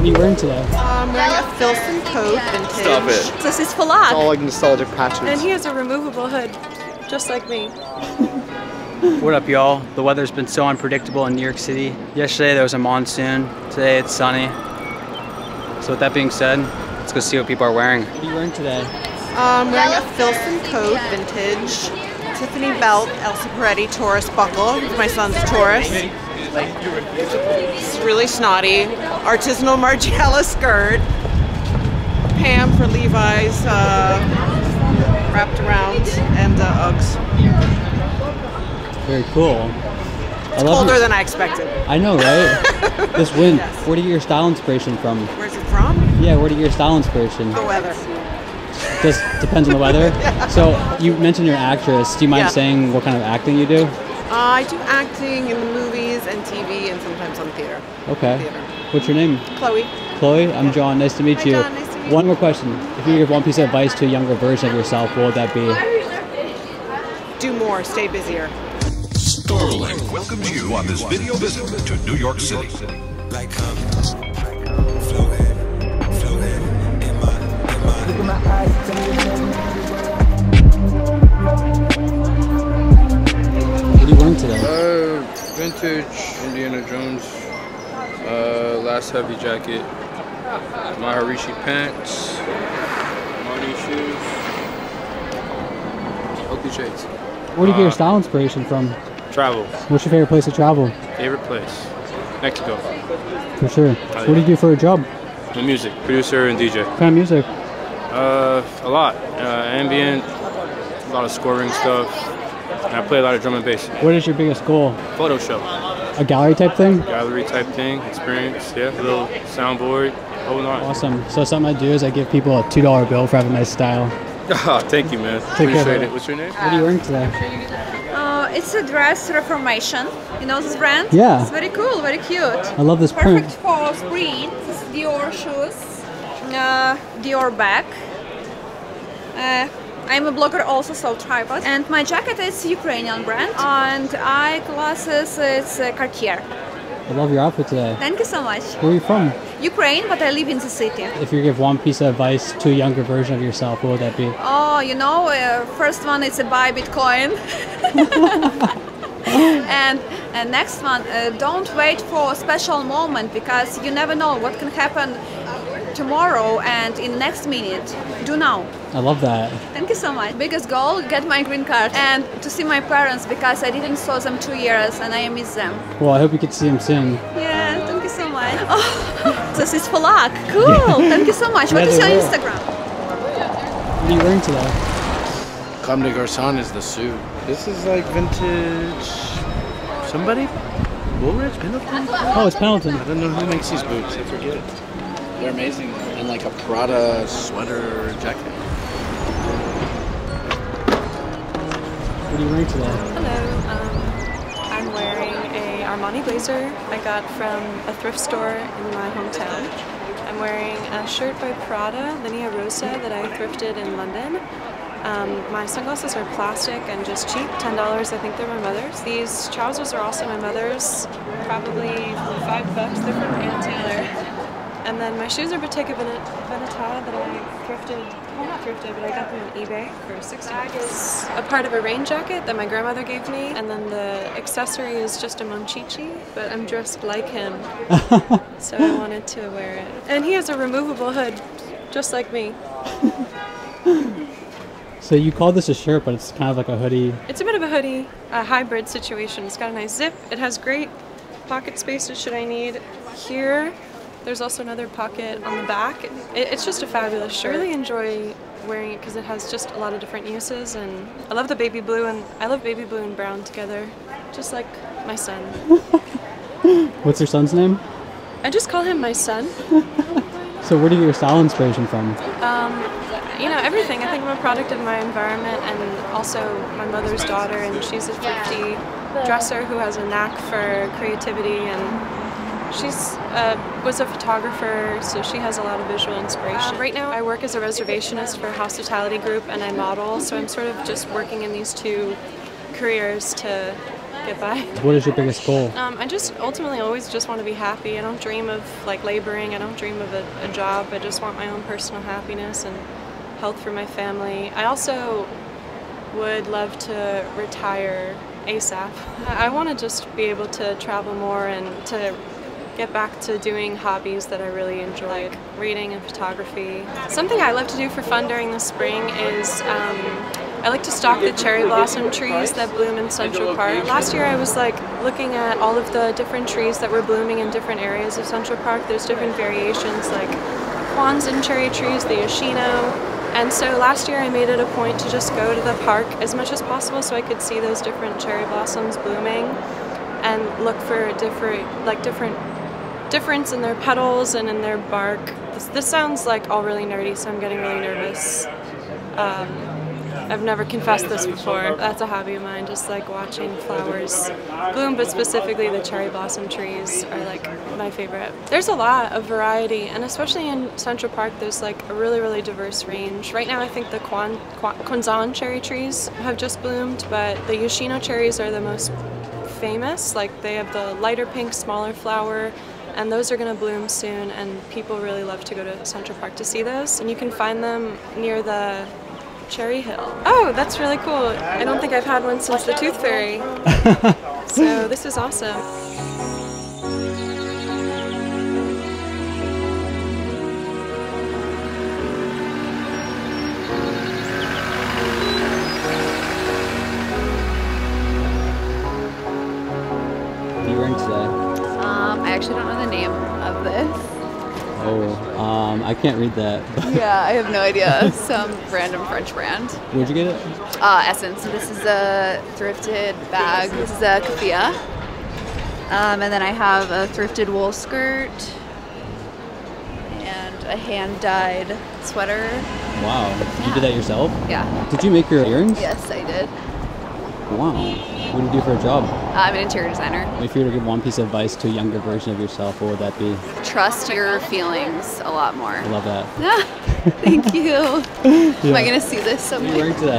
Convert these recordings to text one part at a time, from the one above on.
What are you wearing today? I'm wearing a Filson coat, vintage. Stop it. This is Falak. All like nostalgic patches. And he has a removable hood, just like me. What up, y'all? The weather's been so unpredictable in New York City. Yesterday there was a monsoon. Today it's sunny. So with that being said, let's go see what people are wearing. What are you wearing today? I'm wearing a Filson coat, vintage. Tiffany belt, Elsa Peretti Taurus buckle. My son's a Taurus. It's really snotty. Artisanal Margiela skirt. Pam for Levi's uh, wrapped around and uh, Uggs. Very cool. I love Colder your- than I expected. I know, right? this wind. Where do you get your style inspiration from? Where's it from? Yeah, where do you get your style inspiration? The weather. Just depends on the weather. So you mentioned you're an actress. Do you mind Yeah. saying what kind of acting you do? Uh, I do acting in the movies and TV and sometimes on theater. Okay. Theater. What's your name? Chloe. Chloe. I'm John. Nice to meet Hi, you. John. Nice to meet One more question. If you could give one piece of advice to a younger version of yourself, what would that be? Do more, stay busier. Starlinc welcomes you on this video visit to New York City. like I'm floating, floating in my, in my. What are vintage Indiana Jones. Uh, last heavy jacket. Maharishi pants. Marty shoes. Oakley shades. Where do you get your Uh, style inspiration from? Travel. What's your favorite place to travel? Favorite place? Mexico. For sure. What do you do for a job? The music. Producer and DJ. What kind of music? Uh, a lot. Uh, ambient. A lot of scoring stuff. And I play a lot of drum and bass. What is your biggest goal? Photo show. A gallery type thing? Gallery type thing. Experience. Yeah. A little soundboard. Whole lot. Awesome. So something I do is I give people a two dollar bill for having nice style. Ah, thank you, man. care, Appreciate brother. it. What's your name? What are you wearing today? Uh, it's a dress reformation. You know this brand? Yeah. It's very cool, very cute. I love this print. Perfect for spring. This is Dior shoes. Uh, Dior bag. Uh, I'm a blogger also, so tripod. And my jacket is Ukrainian brand. And eyeglasses it's uh, Cartier. I love your outfit today. Thank you so much. Where are you from? Ukraine, but I live in the city. If you give one piece of advice to a younger version of yourself, what would that be? Oh, you know, uh, first one is a buy Bitcoin. and and next one, uh, don't wait for a special moment because you never know what can happen tomorrow and in next minute. Do now. I love that. Thank you so much. Biggest goal, get my green card and to see my parents because I didn't saw them two years and I miss them. Well, I hope you get to see them soon. Yeah, thank you so much. Oh, this is for luck. Cool. Thank you so much. What Yeah, is your they will. Instagram? What are you wearing today? Comme des Garçons is the suit. This is like vintage. Somebody? Woolrich? Pendleton? Oh, it's Pendleton. I don't know who makes these boots. I forget. They're amazing. And like a Prada sweater jacket. What are you wearing today? Hello, um, I'm wearing a Armani blazer I got from a thrift store in my hometown. I'm wearing a shirt by Prada, Linea Rossa, that I thrifted in London. Um, my sunglasses are plastic and just cheap, $10. I think they're my mother's. These trousers are also my mother's, probably five bucks. They're from Ann Taylor. And then my shoes are Bottega Veneta that I thrifted, well not thrifted, but I got them on eBay for 60 bucks. A part of a rain jacket that my grandmother gave me, and then the accessory is just a Monchichi, but I'm dressed like him, so I wanted to wear it. And he has a removable hood, just like me. So you call this a shirt, but it's kind of like a hoodie. It's a bit of a hoodie, a hybrid situation. It's got a nice zip. It has great pocket spaces should I need. Here, there's also another pocket on the back. It, it's just a fabulous shirt. I really enjoy wearing it because it has just a lot of different uses and I love the baby blue and I love baby blue and brown together, just like my son. What's your son's name? I just call him my son. So where do you get your style inspiration from? Um, you know, everything. I think I'm a product of my environment and also my mother's daughter, and she's a thrifty dresser who has a knack for creativity and she's uh, was a photographer, so she has a lot of visual inspiration. right now, I work as a reservationist for a hospitality group and I model, so I'm sort of just working in these two careers to get by. What is your biggest goal? Um, I just ultimately always just want to be happy. I don't dream of like laboring. I don't dream of a, a job. I just want my own personal happiness and health for my family. I also would love to retire ASAP. I, I want to just be able to travel more and to get back to doing hobbies that I really enjoy, like reading and photography. Something I love to do for fun during the spring is um, I like to stalk the cherry blossom trees that bloom in Central Park. Last year I was like looking at all of the different trees that were blooming in different areas of Central Park. There's different variations like Kwanzan cherry trees, the Yoshino, and so last year I made it a point to just go to the park as much as possible so I could see those different cherry blossoms blooming and look for different like different difference in their petals and in their bark. This, this sounds like all really nerdy, so I'm getting really nervous. Um, I've never confessed this before. That's a hobby of mine, just like watching flowers bloom, but specifically the cherry blossom trees are like my favorite. There's a lot of variety, and especially in Central Park, there's like a really, really diverse range. Right now, I think the Kwan, Kwan, Kwanzan cherry trees have just bloomed, but the Yoshino cherries are the most famous. Like they have the lighter pink, smaller flower, and those are going to bloom soon and people really love to go to Central Park to see those and you can find them near the Cherry Hill. Oh, that's really cool. I don't think I've had one since the Tooth Fairy. so this is awesome. What are you wearing today? I actually don't know the name of this. Oh, um, I can't read that. Yeah, I have no idea. Some random French brand. Where'd you get it? Uh, Essence. This is a thrifted bag. This is a keffiyeh. Um, and then I have a thrifted wool skirt and a hand dyed sweater. Wow. You did that yourself? Yeah. Did you make your earrings? Yes, I did. Wow. What do you do for a job? I'm an interior designer. If you were to give one piece of advice to a younger version of yourself, what would that be? Trust your feelings a lot more. I love that. Yeah. Thank you. Am I gonna see this What are you wearing today?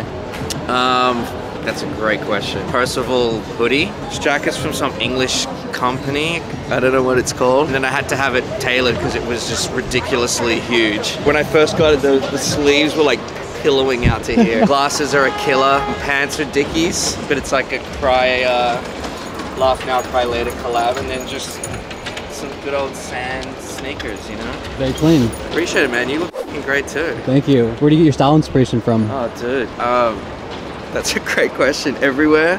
Um, that's a great question. Percival hoodie. This jacket's from some English company. I don't know what it's called. And then I had to have it tailored because it was just ridiculously huge. When I first got it, the, the sleeves were like pillowing out to here. Glasses are a killer. Pants are Dickies, but it's like a cry, uh, laugh now, cry later collab, and then just some good old sand sneakers, you know? Very clean. Appreciate it, man. You look fucking great too. Thank you. Where do you get your style inspiration from? Oh, dude. Um, that's a great question. Everywhere.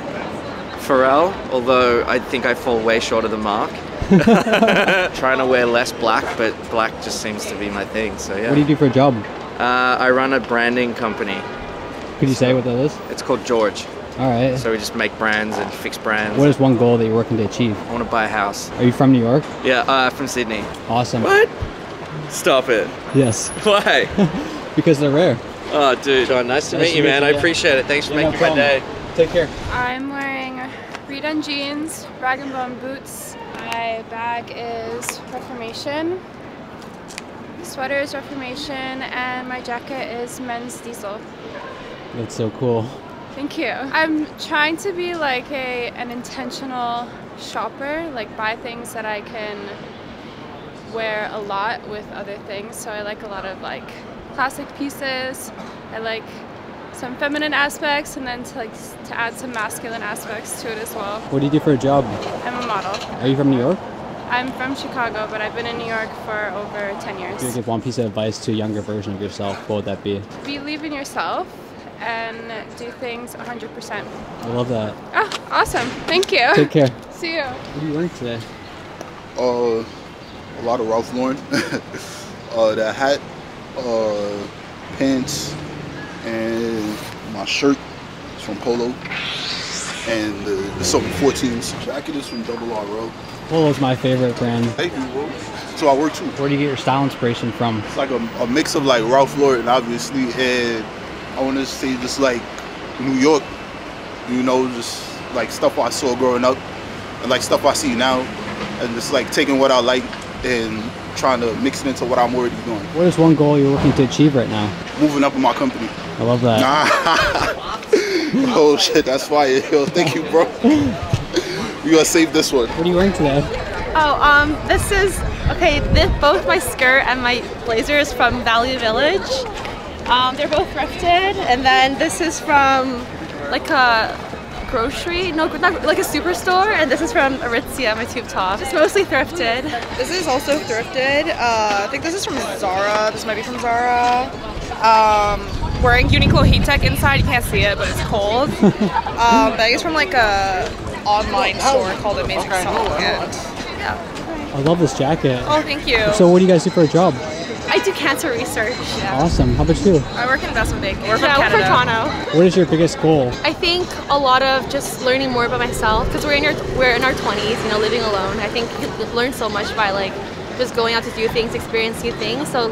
Pharrell, although I think I fall way short of the mark. Trying to wear less black, but black just seems to be my thing. So yeah. What do you do for a job? Uh, I run a branding company. Could you say what that is? It's called George. All right. So we just make brands and fix brands. What is one goal that you're working to achieve? I want to buy a house. Are you from New York? Yeah, uh, from Sydney. Awesome. What? Stop it. Yes. Why? because they're rare. Oh, dude. Oh, nice to Nice meet you, man. you, I appreciate it. Thanks for Yeah, no making my day. Take care. I'm wearing redone jeans, rag and bone boots. My bag is Reformation. Sweater is Reformation, and my jacket is Men's Diesel. That's so cool. Thank you. I'm trying to be like a an intentional shopper, like buy things that I can wear a lot with other things. So I like a lot of like classic pieces. I like some feminine aspects and then to like to add some masculine aspects to it as well. What do you do for a job? I'm a model. Are you from New York? I'm from Chicago, but I've been in New York for over 10 years. If you could give one piece of advice to a younger version of yourself, what would that be? Believe in yourself and do things 100%. I love that. Oh, awesome. Thank you. Take care. See you. What are you wearing today? Uh, a lot of Ralph Lauren. uh, that hat, uh, pants, and my shirt is from Polo. And the, the Silver 14s. Jacket is from Double RL. Polo's my favorite brand. Thank you, bro. So I work too. Where do you get your style inspiration from? It's like a, a mix of like Ralph Lauren, obviously, and I want to say just like New York, you know, just like stuff I saw growing up, and like stuff I see now, and just like taking what I like and trying to mix it into what I'm already doing. What is one goal you're looking to achieve right now? Moving up in my company. I love that. Nah. oh shit, that's fire. Yo, thank you, bro. We gotta save this one. What are you wearing today? Oh, um, this is okay. This, both my skirt and my blazer is from Value Village. Um, they're both thrifted, and then this is from like a grocery, no, not like a superstore, and this is from Aritzia, my tube top. It's mostly thrifted. This is also thrifted. Uh, I think this is from Zara. This might be from Zara. Um, wearing Uniqlo heat tech inside. You can't see it, but it's cold. um, bag is from like a online store called Amazing Song. And yeah. I love this jacket. Oh, thank you. So what do you guys do for a job? I do cancer research. Awesome. How about you? I work in investment banking. We're from Yeah, we're from Toronto. What is your biggest goal? I think a lot of just learning more about myself because we're in our we're in our 20s, you know, living alone. I think you learn so much by like just going out to do things, experience new things. So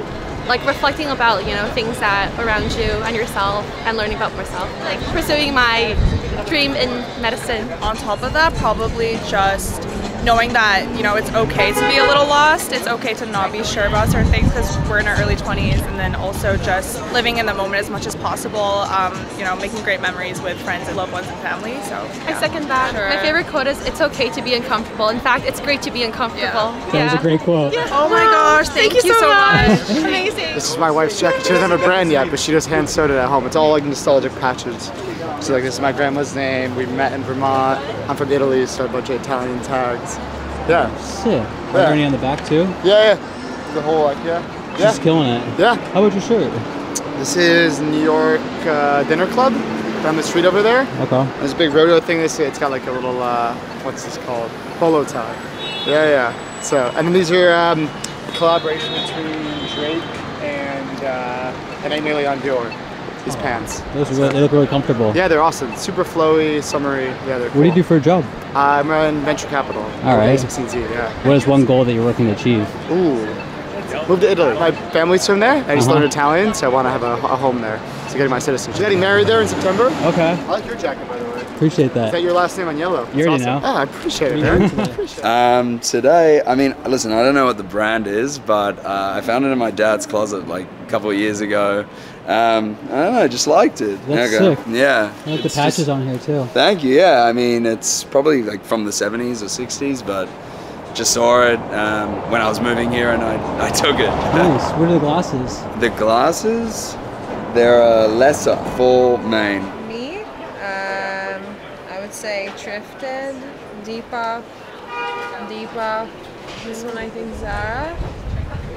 like reflecting about you know things that around you and yourself and learning about myself. Like pursuing my dream in medicine. On top of that, probably just knowing that you know it's okay to be a little lost. It's okay to not be sure about certain things because we're in our early 20s, and then also just living in the moment as much as possible. Um, you know, making great memories with friends and loved ones and family. So I second that. Sure. My favorite quote is "It's okay to be uncomfortable." In fact, it's great to be uncomfortable. That was a great quote. Oh my gosh! Thank, you, so much. Amazing. This is my wife's jacket. She doesn't have a brand yet, but she just hand sewed it at home. It's all like nostalgic patches. So like this is my grandma's name. We met in Vermont. I'm from Italy, so a bunch of Italian tags. Yeah. Sick. Yeah. on the back too? Yeah, yeah. The whole like yeah. She's killing it. Yeah. How about your shirt? This is New York uh, Dinner Club down the street over there. Okay. There's a big rodeo thing. They say it's got like a little uh, what's this called? Bolo tie. Yeah, yeah. So and then these are um, collaboration between Drake and uh, and on Dior. These pants. Those are really, they look really comfortable. Yeah, they're awesome. Super flowy, summery. Yeah, they're cool. What do you do for a job? I'm in venture capital. All right. A16Z, yeah. What is one goal that you're working to achieve? Ooh. Moved to Italy. My family's from there. I just Uh-huh. learned Italian, so I want to have a, a home there. So getting my citizenship. Getting married there in September. Okay. I like your jacket, by the way. Appreciate Is that that. your last name on yellow? You already awesome. know. Ah, I appreciate it, What are man. doing today? Um, today, I mean, listen, I don't know what the brand is, but uh, I found it in my dad's closet like a couple of years ago. Um, I don't know, I just liked it. That's Okay. sick. Yeah. I like the patches just- on here too. Thank you. Yeah, I mean, it's probably like from the 70s or 60s, but just saw it um, when I was moving here and I, I took it. Nice. What are the glasses? the glasses, they're a lesser full main. Me, um, I would say Thrifted, Depop, Depop. This one I think Zara,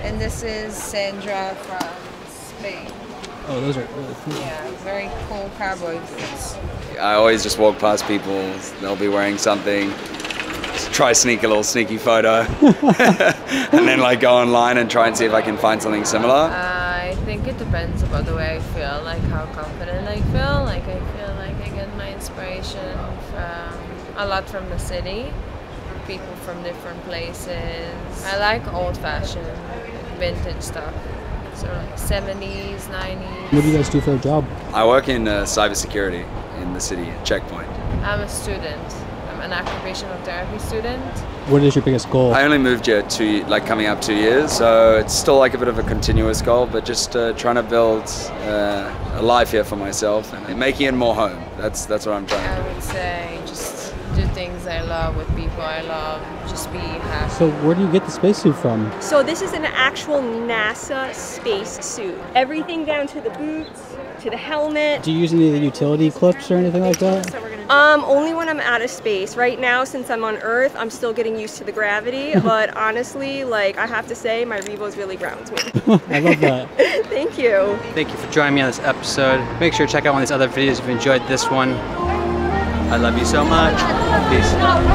and this is Sandra from Spain. Oh, those are really cool. Yeah, very cool cowboy boots. I always just walk past people, they'll be wearing something, try sneak a little sneaky photo, and then like go online and try and see if I can find something similar. I think it depends about the way I feel, like how confident I feel. Like I feel like I get my inspiration from a lot from the city, people from different places. I like old-fashioned, vintage stuff. So like 70s, 90s. What do you guys do for a job? I work in uh, cybersecurity in the city at Checkpoint. I'm a student. I'm an occupational therapy student. What is your biggest goal? I only moved here two, like coming up two years, so it's still like a bit of a continuous goal, but just uh, trying to build uh, a life here for myself and making it more home. That's that's what I'm trying to do. I would say just do things I love with people I love. Just be happy. So where do you get the spacesuit from? So this is an actual NASA space suit. Everything down to the boots, to the helmet. Do you use any of the utility clips or anything like that? Um, only when I'm out of space. Right now, since I'm on Earth, I'm still getting used to the gravity. but honestly, like I have to say, my Revos really grounds me. I love that. Thank you. Thank you for joining me on this episode. Make sure to check out one of these other videos if you enjoyed this one. I love you so much. Peace.